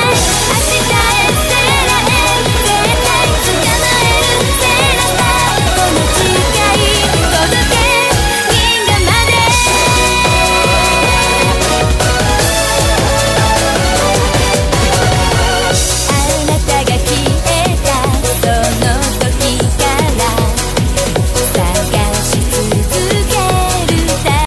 dance, I should dance